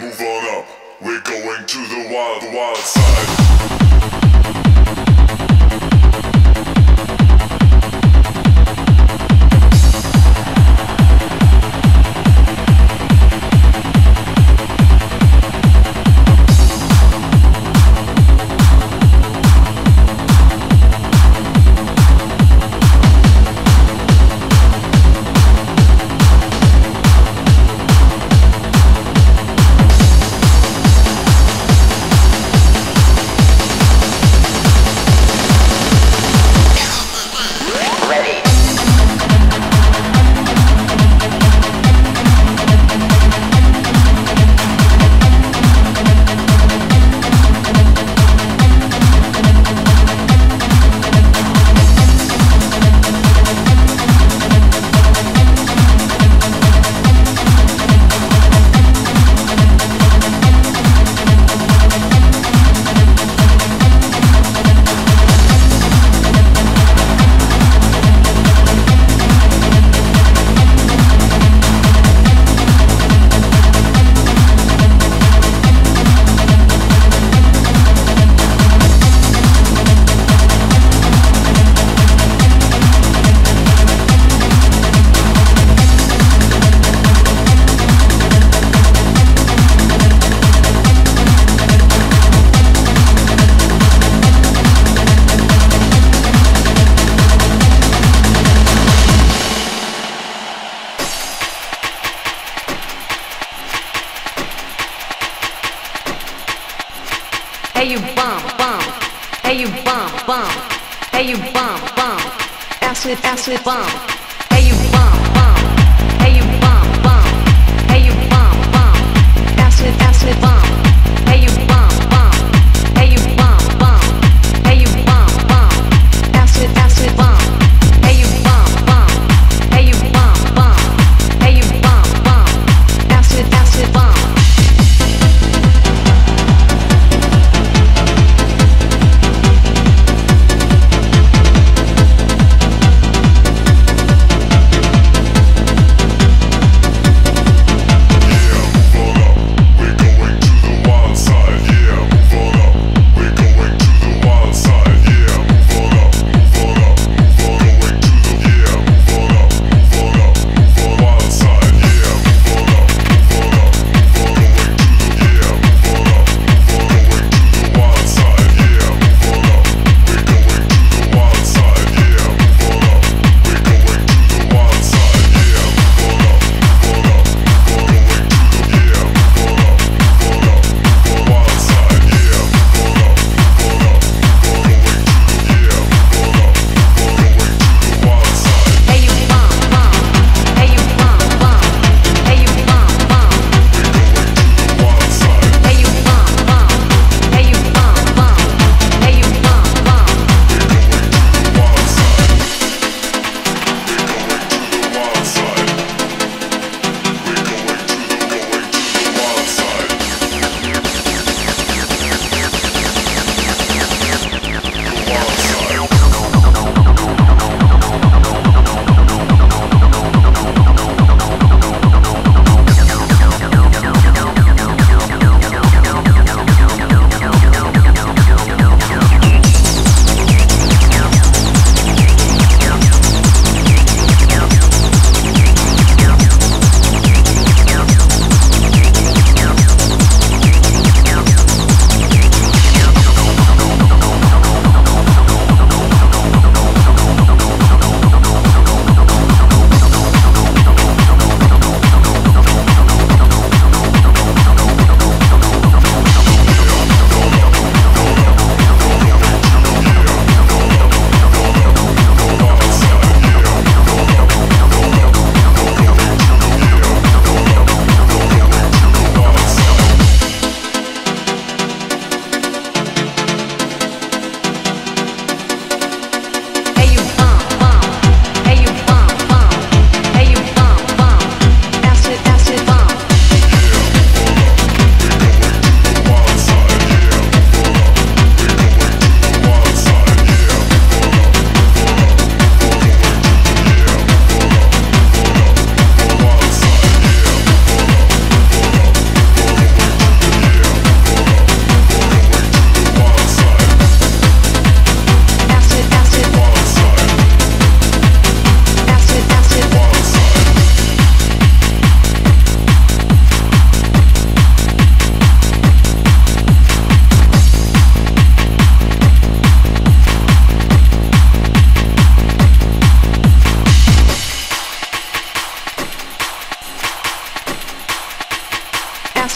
Move on up. We're going to the wild, wild side. Hey you bum bum. Hey you bum bum. Hey you bum bum. Acid acid bum. Hey you bum bum. Hey you bum bum. Hey you bum bum. Acid acid bum.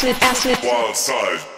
Acid, acid. Wild side.